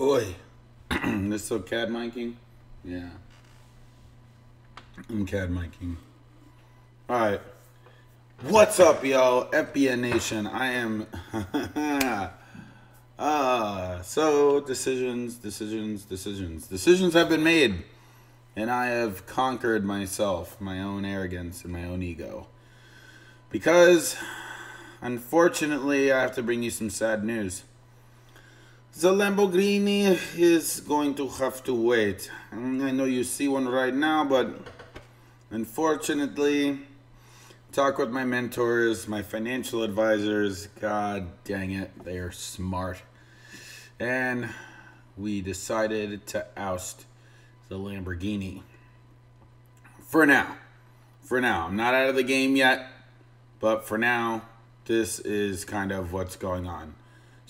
Oi. this still CAD miking? Yeah. I'm CAD miking. Alright. What's up, y'all? FBN Nation. I am. uh, so, decisions, decisions, decisions. Decisions have been made. And I have conquered myself, my own arrogance, and my own ego. Because, unfortunately, I have to bring you some sad news. The Lamborghini is going to have to wait. Mm, I know you see one right now, but unfortunately, talk with my mentors, my financial advisors. God dang it, they are smart. And we decided to oust the Lamborghini. For now. For now. I'm not out of the game yet, but for now, this is kind of what's going on.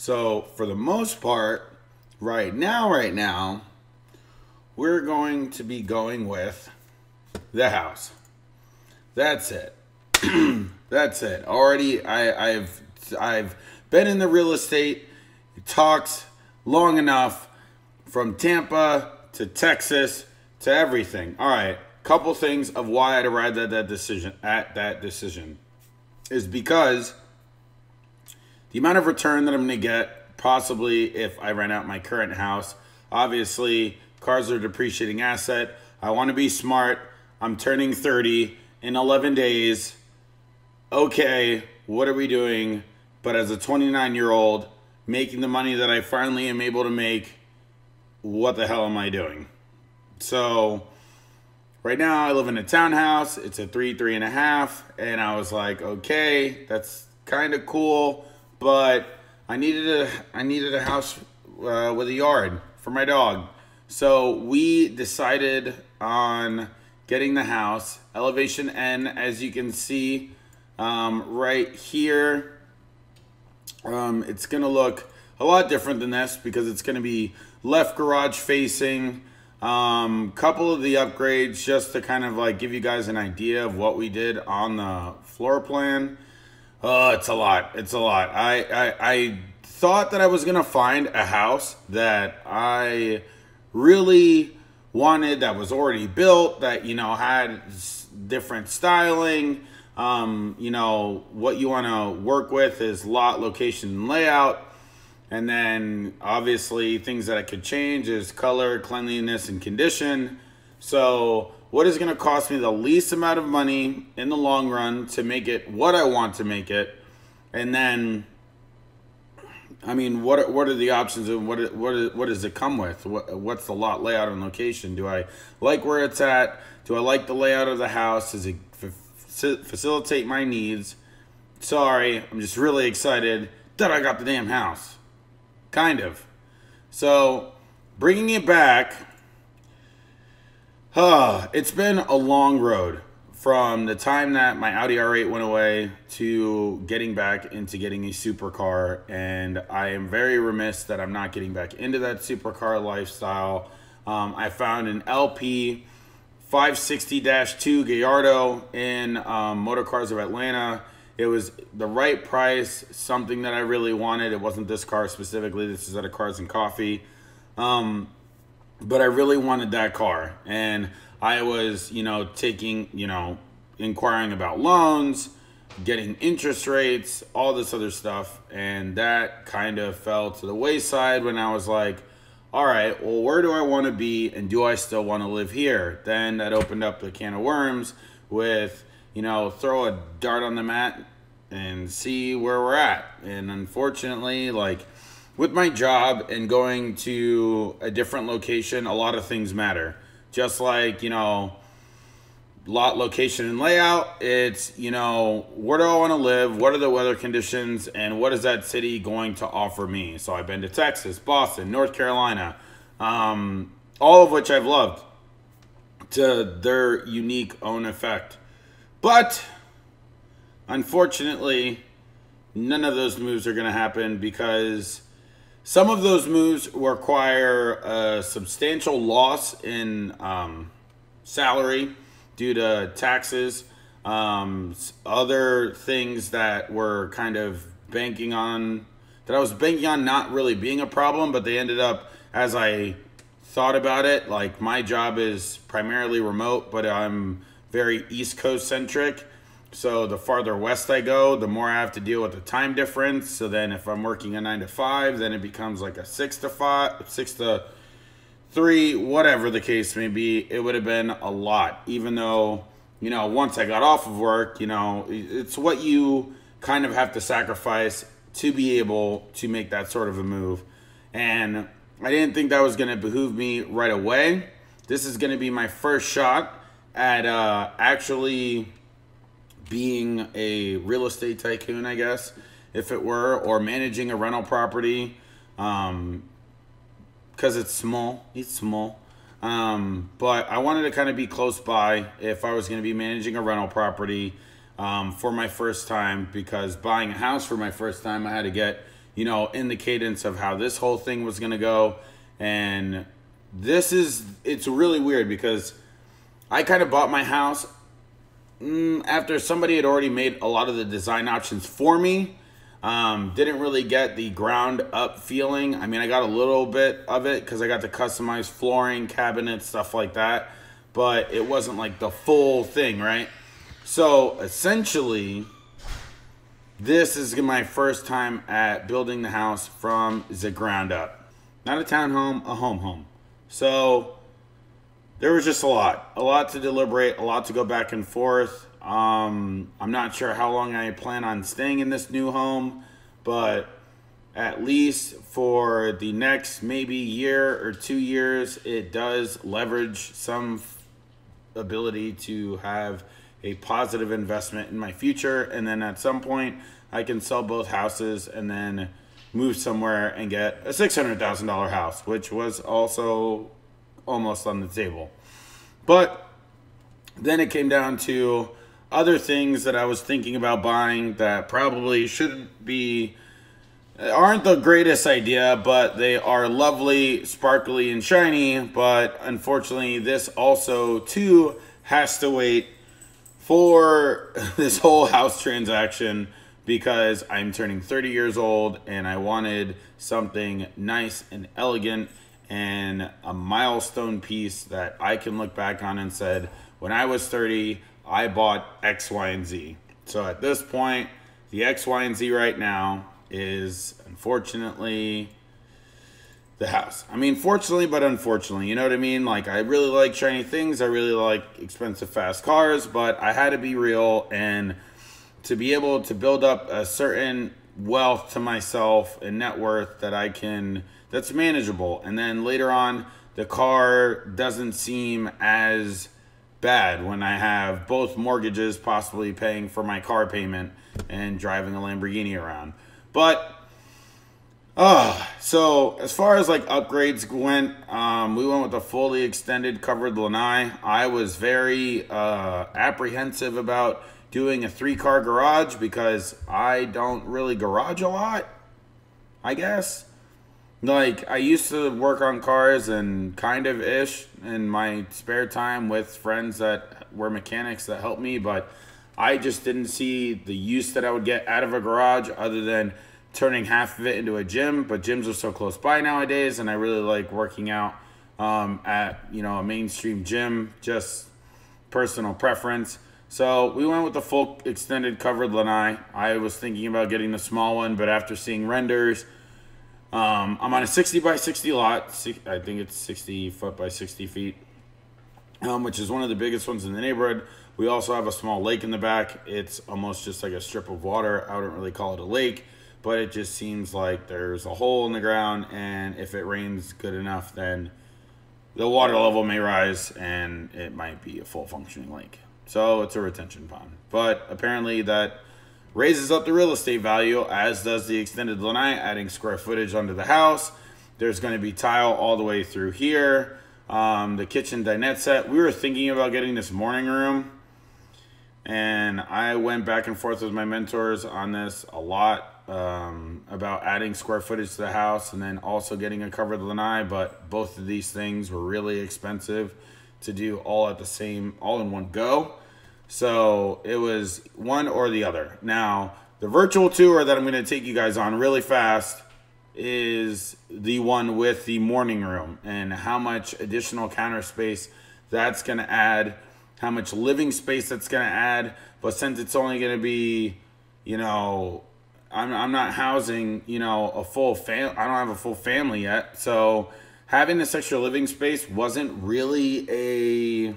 So, for the most part, right now, right now, we're going to be going with the house. That's it. That's it. Already, I, I've I've been in the real estate talks long enough from Tampa to Texas to everything. All right, couple things of why I'd arrived at that decision. At that decision, is because the amount of return that I'm going to get, possibly if I rent out my current house. Obviously, cars are depreciating asset. I want to be smart. I'm turning 30 in 11 days. Okay, what are we doing? But as a 29 year old, making the money that I finally am able to make, what the hell am I doing? So, right now I live in a townhouse. It's a three, three and a half. And I was like, okay, that's kind of cool but I needed a I needed a house uh, with a yard for my dog. So we decided on getting the house. Elevation N, as you can see um, right here, um, it's going to look a lot different than this because it's going to be left garage facing. Um, couple of the upgrades just to kind of like give you guys an idea of what we did on the floor plan. Oh, it's a lot. It's a lot. I, I, I thought that I was going to find a house that I really wanted that was already built, that, you know, had different styling. Um, you know, what you want to work with is lot, location, and layout. And then obviously things that I could change is color, cleanliness, and condition. So what is going to cost me the least amount of money in the long run to make it what I want to make it, and then, I mean, what are, what are the options and what what what does it come with? What, what's the lot layout and location? Do I like where it's at? Do I like the layout of the house? Does it facilitate my needs? Sorry, I'm just really excited that I got the damn house. Kind of. So, bringing it back uh, it's been a long road from the time that my Audi R8 went away to getting back into getting a supercar. And I am very remiss that I'm not getting back into that supercar lifestyle. Um, I found an LP 560-2 Gallardo in um, Motor Cars of Atlanta. It was the right price, something that I really wanted. It wasn't this car specifically. This is at a Cars and Coffee. Um, but I really wanted that car. And I was, you know, taking, you know, inquiring about loans, getting interest rates, all this other stuff. And that kind of fell to the wayside when I was like, all right, well, where do I want to be and do I still want to live here? Then that opened up the can of worms with, you know, throw a dart on the mat and see where we're at. And unfortunately, like, with my job and going to a different location, a lot of things matter. Just like, you know, lot location and layout, it's, you know, where do I want to live? What are the weather conditions? And what is that city going to offer me? So I've been to Texas, Boston, North Carolina, um, all of which I've loved to their unique own effect. But unfortunately, none of those moves are going to happen because some of those moves require a substantial loss in um, salary due to taxes, um, other things that were kind of banking on, that I was banking on not really being a problem, but they ended up as I thought about it, like my job is primarily remote, but I'm very East Coast centric. So the farther west I go, the more I have to deal with the time difference. So then if I'm working a nine to five, then it becomes like a six to five, six to three, whatever the case may be. It would have been a lot, even though, you know, once I got off of work, you know, it's what you kind of have to sacrifice to be able to make that sort of a move. And I didn't think that was going to behoove me right away. This is going to be my first shot at uh, actually being a real estate tycoon, I guess, if it were, or managing a rental property. Um, because it's small. It's small. Um, but I wanted to kind of be close by if I was going to be managing a rental property um, for my first time because buying a house for my first time, I had to get, you know, in the cadence of how this whole thing was going to go. And this is, it's really weird because I kind of bought my house mm, after somebody had already made a lot of the design options for me. Um, didn't really get the ground up feeling. I mean, I got a little bit of it because I got to customize flooring, cabinets, stuff like that. But it wasn't like the full thing, right? So essentially, this is my first time at building the house from the ground up. Not a townhome, a home home. So there was just a lot, a lot to deliberate, a lot to go back and forth. Um, I'm not sure how long I plan on staying in this new home, but at least for the next maybe year or two years, it does leverage some ability to have a positive investment in my future. And then at some point, I can sell both houses and then move somewhere and get a $600,000 house, which was also almost on the table. But then it came down to other things that I was thinking about buying that probably shouldn't be aren't the greatest idea, but they are lovely, sparkly, and shiny. But unfortunately, this also too has to wait for this whole house transaction because I'm turning 30 years old and I wanted something nice and elegant and a milestone piece that I can look back on and said, when I was 30, I bought X, Y, and Z. So at this point, the X, Y, and Z right now is unfortunately the house. I mean, fortunately, but unfortunately, you know what I mean? Like, I really like shiny things. I really like expensive, fast cars, but I had to be real and to be able to build up a certain wealth to myself and net worth that I can, that's manageable. And then later on, the car doesn't seem as bad when I have both mortgages possibly paying for my car payment and driving a Lamborghini around. But Oh, so as far as like upgrades went, um, we went with a fully extended covered lanai. I was very uh, apprehensive about doing a three car garage because I don't really garage a lot, I guess. Like, I used to work on cars and kind of ish in my spare time with friends that were mechanics that helped me, but I just didn't see the use that I would get out of a garage other than turning half of it into a gym, but gyms are so close by nowadays, and I really like working out um, at you know a mainstream gym, just personal preference. So we went with the full extended covered lanai. I was thinking about getting the small one, but after seeing renders, um, I'm on a 60 by 60 lot. I think it's 60 foot by 60 feet, um, which is one of the biggest ones in the neighborhood. We also have a small lake in the back. It's almost just like a strip of water. I wouldn't really call it a lake but it just seems like there's a hole in the ground, and if it rains good enough, then the water level may rise and it might be a full functioning lake. So it's a retention pond. But apparently that raises up the real estate value, as does the extended lanai, adding square footage onto the house. There's going to be tile all the way through here. Um, the kitchen dinette set. We were thinking about getting this morning room. And I went back and forth with my mentors on this a lot um, about adding square footage to the house and then also getting a covered lanai, but both of these things were really expensive to do all at the same, all in one go. So it was one or the other. Now, the virtual tour that I'm going to take you guys on really fast is the one with the morning room and how much additional counter space that's going to add, how much living space that's going to add. But since it's only going to be, you know, I'm, I'm not housing, you know, a full fam. I don't have a full family yet. So having this extra living space wasn't really a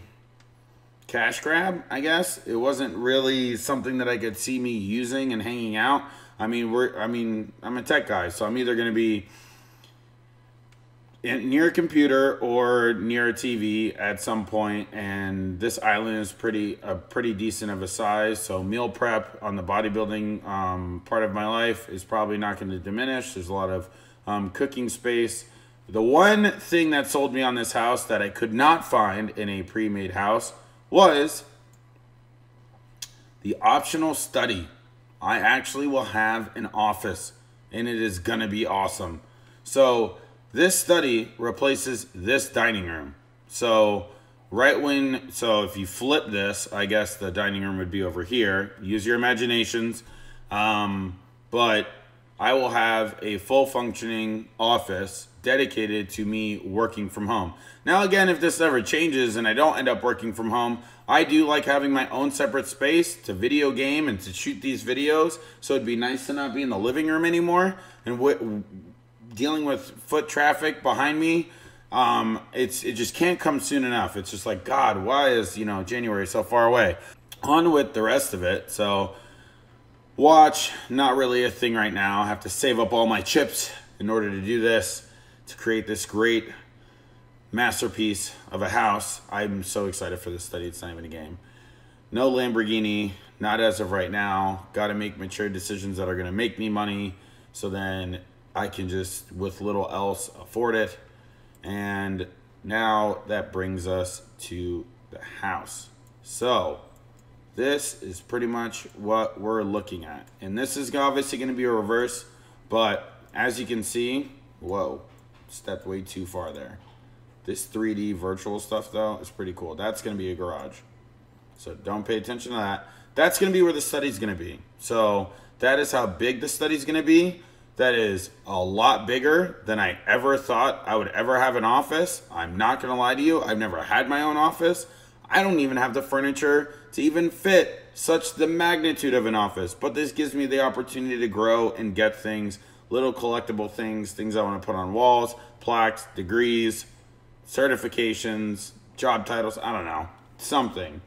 cash grab, I guess. It wasn't really something that I could see me using and hanging out. I mean, we're I mean, I'm a tech guy, so I'm either going to be in, near a computer or near a TV at some point and this island is pretty a pretty decent of a size so meal prep on the bodybuilding um, part of my life is probably not going to diminish there's a lot of um, cooking space the one thing that sold me on this house that I could not find in a pre-made house was the optional study I actually will have an office and it is gonna be awesome so this study replaces this dining room. So right when, so if you flip this, I guess the dining room would be over here. Use your imaginations. Um, but I will have a full functioning office dedicated to me working from home. Now, again, if this ever changes and I don't end up working from home, I do like having my own separate space to video game and to shoot these videos. So it'd be nice to not be in the living room anymore and dealing with foot traffic behind me. Um, it's it just can't come soon enough. It's just like God, why is you know January so far away? On with the rest of it. So watch, not really a thing right now. I have to save up all my chips in order to do this to create this great masterpiece of a house. I'm so excited for this study. It's not even a game. No Lamborghini, not as of right now. Got to make mature decisions that are going to make me money. So then I can just, with little else, afford it. And now that brings us to the house. So this is pretty much what we're looking at. And this is obviously going to be a reverse, but as you can see, whoa, stepped way too far there. This 3D virtual stuff though is pretty cool. That's going to be a garage. So don't pay attention to that. That's going to be where the study's going to be. So that is how big the study's going to be that is a lot bigger than I ever thought I would ever have an office. I'm not going to lie to you. I've never had my own office. I don't even have the furniture to even fit such the magnitude of an office. But this gives me the opportunity to grow and get things, little collectible things, things I want to put on walls, plaques, degrees, certifications, job titles, I don't know, something.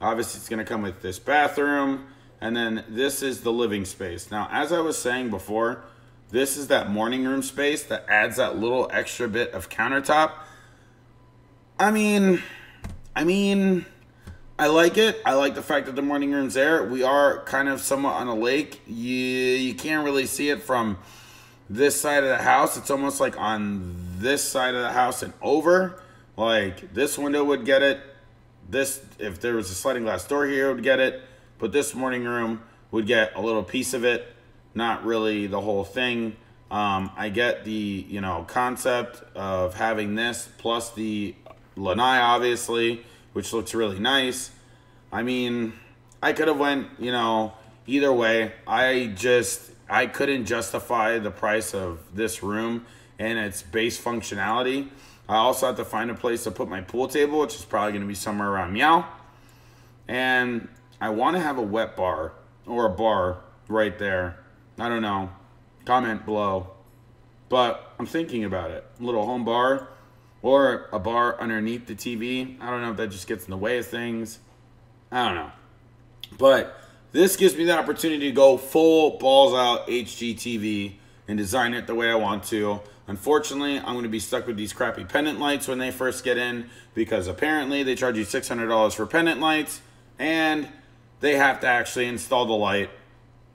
Obviously, it's going to come with this bathroom. And then this is the living space. Now, as I was saying before, this is that morning room space that adds that little extra bit of countertop. I mean, I mean, I like it. I like the fact that the morning room's there. We are kind of somewhat on a lake. You, you can't really see it from this side of the house. It's almost like on this side of the house and over. Like this window would get it. This, if there was a sliding glass door here, would get it. But this morning room would get a little piece of it not really the whole thing. Um, I get the you know concept of having this plus the lanai obviously, which looks really nice. I mean, I could have went you know either way. I just I couldn't justify the price of this room and its base functionality. I also have to find a place to put my pool table, which is probably going to be somewhere around meow. And I want to have a wet bar or a bar right there I don't know. Comment below. But I'm thinking about it. A little home bar or a bar underneath the TV. I don't know if that just gets in the way of things. I don't know. But this gives me the opportunity to go full balls out HGTV and design it the way I want to. Unfortunately, I'm going to be stuck with these crappy pendant lights when they first get in because apparently they charge you $600 for pendant lights and they have to actually install the light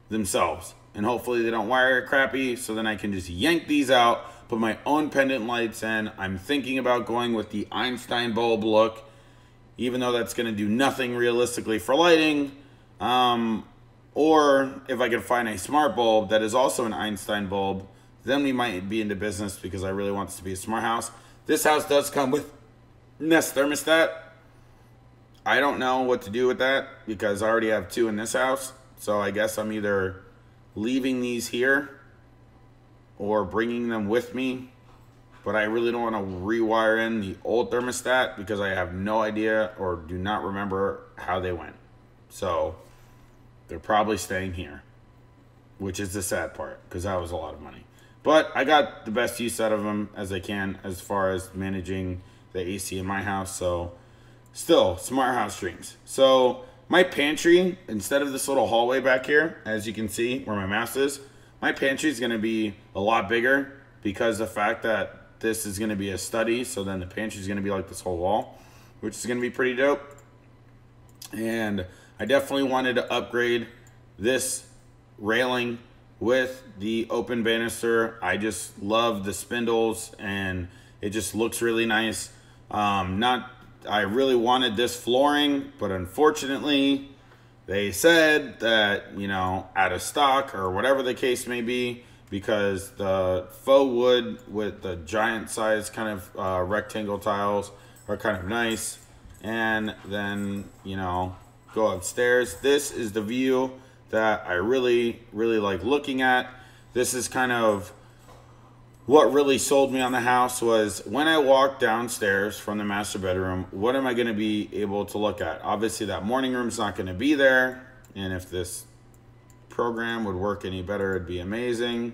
themselves and hopefully they don't wire it crappy so then I can just yank these out, put my own pendant lights in. I'm thinking about going with the Einstein bulb look, even though that's going to do nothing realistically for lighting. Um, or if I can find a smart bulb that is also an Einstein bulb, then we might be into business because I really want this to be a smart house. This house does come with Nest thermostat. I don't know what to do with that because I already have two in this house. So I guess I'm either leaving these here or bringing them with me, but I really don't want to rewire in the old thermostat because I have no idea or do not remember how they went. So they're probably staying here, which is the sad part because that was a lot of money. But I got the best use out of them as I can as far as managing the AC in my house. So still, smart house dreams. So my pantry, instead of this little hallway back here, as you can see where my mouse is, my pantry is going to be a lot bigger because the fact that this is going to be a study. So then the pantry is going to be like this whole wall, which is going to be pretty dope. And I definitely wanted to upgrade this railing with the open banister. I just love the spindles and it just looks really nice. Um, not I really wanted this flooring, but unfortunately, they said that, you know, out of stock or whatever the case may be, because the faux wood with the giant size kind of uh, rectangle tiles are kind of nice. And then, you know, go upstairs. This is the view that I really, really like looking at. This is kind of what really sold me on the house was when I walked downstairs from the master bedroom, what am I going to be able to look at? Obviously, that morning room's not going to be there. And if this program would work any better, it'd be amazing.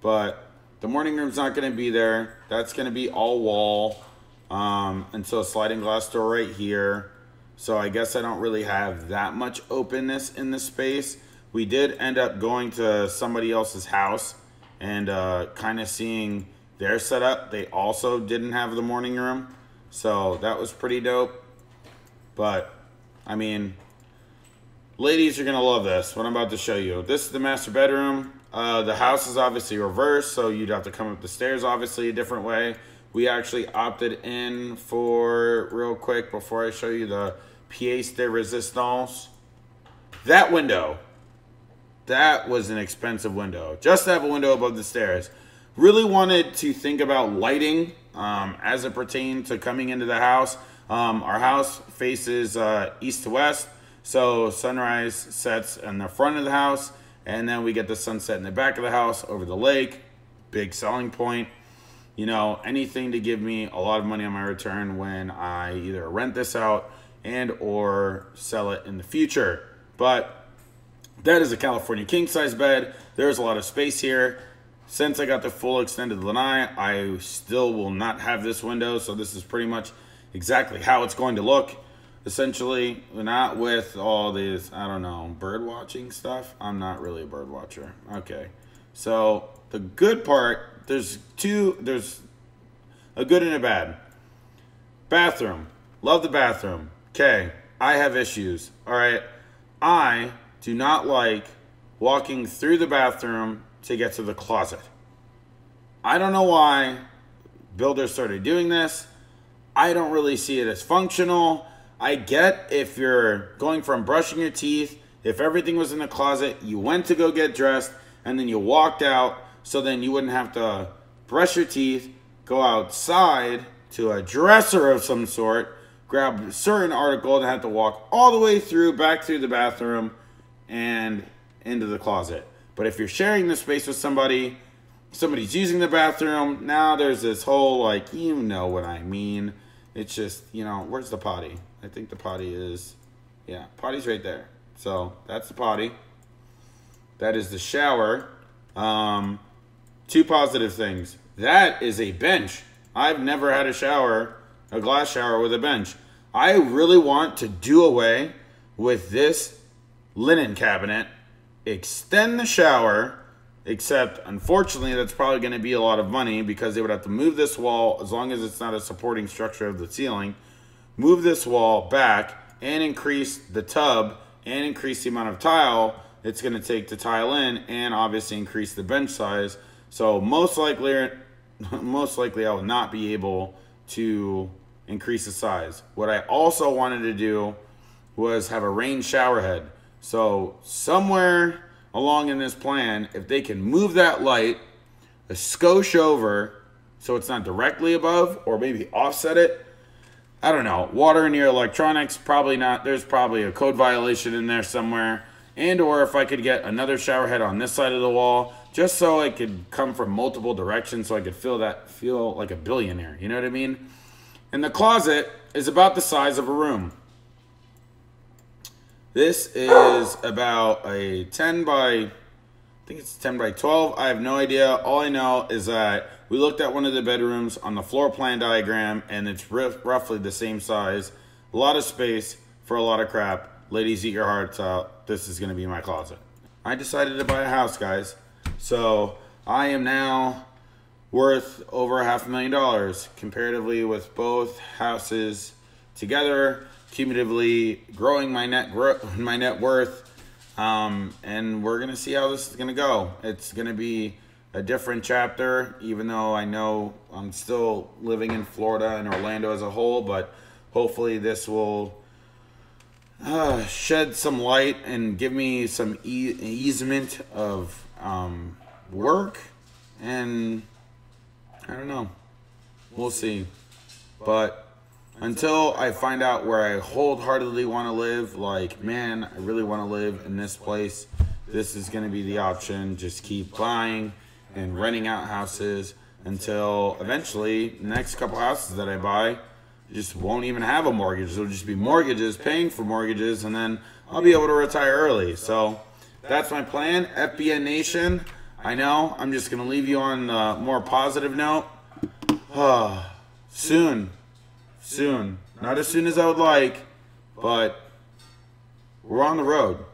But the morning room's not going to be there. That's going to be all wall. Um, and so sliding glass door right here. So I guess I don't really have that much openness in the space. We did end up going to somebody else's house and uh, kind of seeing their setup. They also didn't have the morning room, so that was pretty dope. But I mean, ladies are gonna love this. What I'm about to show you. This is the master bedroom. Uh, the house is obviously reversed, so you'd have to come up the stairs obviously a different way. We actually opted in for real quick before I show you the pièce de résistance. That window that was an expensive window. Just to have a window above the stairs. Really wanted to think about lighting um, as it pertained to coming into the house. Um, our house faces uh, east to west, so sunrise sets in the front of the house, and then we get the sunset in the back of the house over the lake. Big selling point. You know, anything to give me a lot of money on my return when I either rent this out and or sell it in the future. But that is a California king size bed. There's a lot of space here. Since I got the full extended lanai, I still will not have this window. So this is pretty much exactly how it's going to look. Essentially, not with all these, I don't know, bird watching stuff. I'm not really a bird watcher. Okay. So the good part, there's two, there's a good and a bad. Bathroom. Love the bathroom. Okay. I have issues. All right. I do not like walking through the bathroom to get to the closet. I don't know why builders started doing this. I don't really see it as functional. I get if you're going from brushing your teeth, if everything was in the closet, you went to go get dressed, and then you walked out, so then you wouldn't have to brush your teeth, go outside to a dresser of some sort, grab a certain article, and have to walk all the way through back through the bathroom and into the closet. But if you're sharing the space with somebody, somebody's using the bathroom, now there's this whole like, you know what I mean. It's just, you know, where's the potty? I think the potty is, yeah, potty's right there. So that's the potty. That is the shower. Um, two positive things. That is a bench. I've never had a shower, a glass shower with a bench. I really want to do away with this linen cabinet, extend the shower, except unfortunately that's probably going to be a lot of money because they would have to move this wall as long as it's not a supporting structure of the ceiling, move this wall back and increase the tub and increase the amount of tile it's going to take to tile in and obviously increase the bench size. So most likely most likely I will not be able to increase the size. What I also wanted to do was have a rain shower head. So somewhere along in this plan, if they can move that light a skosh over so it's not directly above or maybe offset it, I don't know. Water in your electronics, probably not. There's probably a code violation in there somewhere. And or if I could get another shower head on this side of the wall just so I could come from multiple directions so I could feel that feel like a billionaire. You know what I mean? And the closet is about the size of a room. This is about a 10 by, I think it's 10 by 12. I have no idea. All I know is that we looked at one of the bedrooms on the floor plan diagram and it's roughly the same size. A lot of space for a lot of crap. Ladies, eat your hearts out. This is going to be my closet. I decided to buy a house, guys. So I am now worth over a half a million dollars comparatively with both houses together cumulatively growing my net my net worth um, and we're gonna see how this is gonna go. It's gonna be a different chapter even though I know I'm still living in Florida and Orlando as a whole but hopefully this will uh, shed some light and give me some e easement of um, work and I don't know we'll see but until I find out where I wholeheartedly want to live, like, man, I really want to live in this place, this is going to be the option. Just keep buying and renting out houses until eventually the next couple houses that I buy just won't even have a mortgage. It'll just be mortgages paying for mortgages, and then I'll be able to retire early. So that's my plan. FBN Nation, I know I'm just going to leave you on a more positive note. soon soon. Not as soon as I would like, but we're on the road.